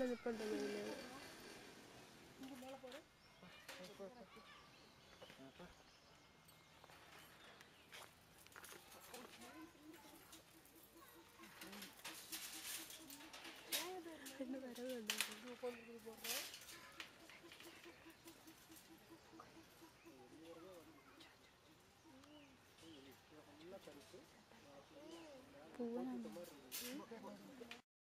மேலே நிற்பண்ட மெயில் இன்னும் வரவே வேண்டாம் பூவெல்லாம்